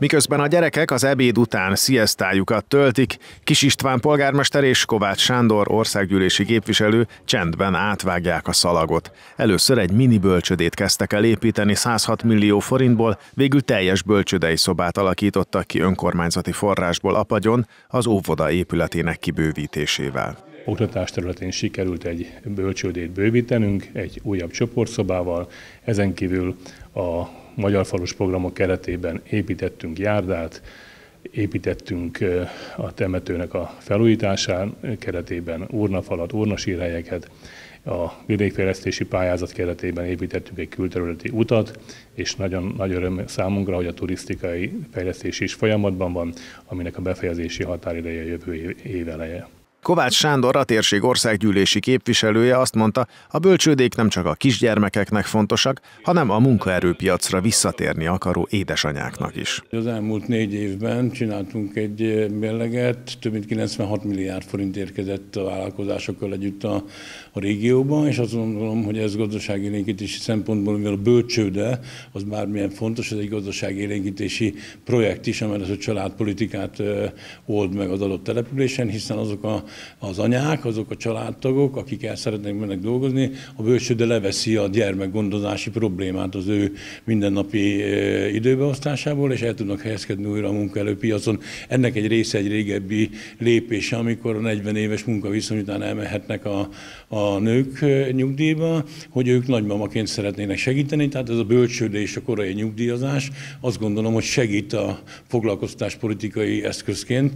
Miközben a gyerekek az ebéd után sziasztájukat töltik, Kis István polgármester és Kovács Sándor országgyűlési képviselő csendben átvágják a szalagot. Először egy mini bölcsödét kezdtek el építeni 106 millió forintból, végül teljes bölcsödei szobát alakítottak ki önkormányzati forrásból Apagyon az óvoda épületének kibővítésével oktatás területén sikerült egy bölcsődét bővítenünk, egy újabb csoportszobával, ezen kívül a Magyar Falus programok keretében építettünk járdát, építettünk a temetőnek a felújításán keretében urnafalat, urnasírhelyeket, a vidékfejlesztési pályázat keretében építettünk egy külterületi utat, és nagyon nagy öröm számunkra, hogy a turisztikai fejlesztés is folyamatban van, aminek a befejezési határideje jövő év eleje. Kovács Sándor, a térség országgyűlési képviselője azt mondta, a bölcsődék nem csak a kisgyermekeknek fontosak, hanem a munkaerőpiacra visszatérni akaró édesanyáknak is. Az elmúlt négy évben csináltunk egy mérleget, több mint 96 milliárd forint érkezett a vállalkozásokkal együtt a, a régióban, és azt gondolom, hogy ez gazdaságélénkítési szempontból, mivel a bölcsőde az bármilyen fontos, ez egy gazdaságélénkítési projekt is, amely az a családpolitikát old meg az adott településen, hiszen azok a az anyák, azok a családtagok, akik el szeretnék mennek dolgozni, a bölcsőde leveszi a gyermekgondozási problémát az ő mindennapi időbeosztásából, és el tudnak helyezkedni újra a munkaerőpiacon. Ennek egy része egy régebbi lépése, amikor a 40 éves munkaviszony után elmehetnek a, a nők nyugdíjba, hogy ők nagymamaként szeretnének segíteni, tehát ez a bölcsőde és a korai nyugdíjazás azt gondolom, hogy segít a foglalkoztatás politikai eszközként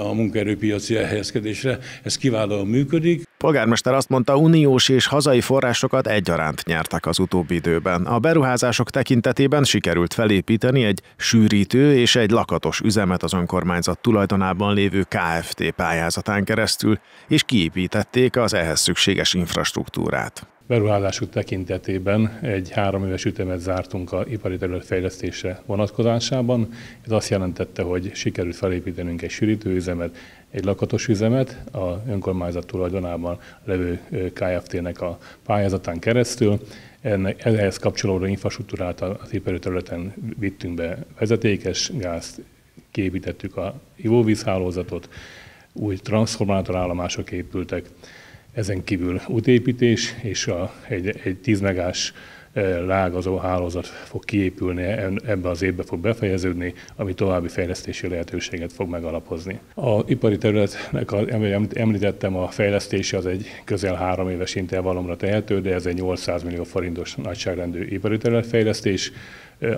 a munkaerőpiaci elhelyezkedés fejlesztésre, ez kiválóan működik. Polgármester azt mondta, uniós és hazai forrásokat egyaránt nyertek az utóbbi időben. A beruházások tekintetében sikerült felépíteni egy sűrítő és egy lakatos üzemet az önkormányzat tulajdonában lévő KFT pályázatán keresztül, és kiépítették az ehhez szükséges infrastruktúrát. Beruházások tekintetében egy három éves ütemet zártunk a ipari terület fejlesztése vonatkozásában. Ez azt jelentette, hogy sikerült felépítenünk egy sűrítőüzemet, egy lakatos üzemet a önkormányzat tulajdonában levő KFT-nek a pályázatán keresztül. Ennek, ehhez kapcsolódó infrastruktúrát az ipari területen vittünk be vezetékes gázt, kiépítettük a ivóvízhálózatot, új transformátorállomások épültek, ezen kívül útépítés és a, egy, egy 10 megás lágazó hálózat fog kiépülni, ebben az évben fog befejeződni, ami további fejlesztési lehetőséget fog megalapozni. A ipari területnek, amit említettem, a fejlesztése az egy közel három éves intervallumra tehető, de ez egy 800 millió forintos nagyságrendű ipari területfejlesztés,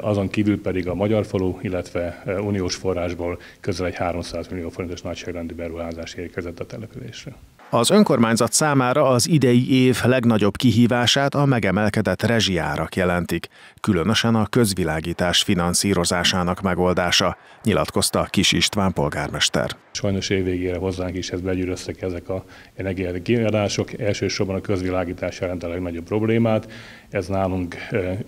azon kívül pedig a Magyar Falu, illetve uniós forrásból közel egy 300 millió forintos nagyságrendű beruházás érkezett a településre. Az önkormányzat számára az idei év legnagyobb kihívását a megemelkedett rezsiárak jelentik, különösen a közvilágítás finanszírozásának megoldása, nyilatkozta Kis István polgármester. Sajnos évvégére hozzánk is ez begyűröztek ezek a energiai kiadások. Elsősorban a közvilágítás jelent a legnagyobb problémát. Ez nálunk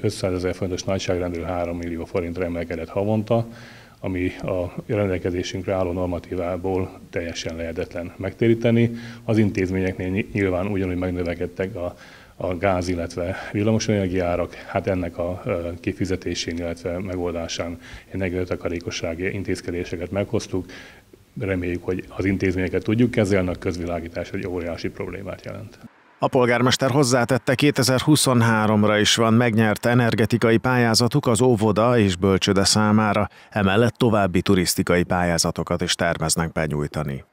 500 ezer fontos nagyságrendű 3 millió forintra emelkedett havonta ami a rendelkezésünkre álló normatívából teljesen lehetetlen megtéríteni. Az intézményeknél nyilván ugyanúgy megnövekedtek a, a gáz, illetve villamosenergiárak, hát ennek a kifizetésén, illetve megoldásán energiatakarékossági intézkedéseket meghoztuk. Reméljük, hogy az intézményeket tudjuk kezelni, a közvilágítás egy óriási problémát jelent. A polgármester hozzátette, 2023-ra is van megnyert energetikai pályázatuk az óvoda és bölcsöde számára, emellett további turisztikai pályázatokat is terveznek benyújtani.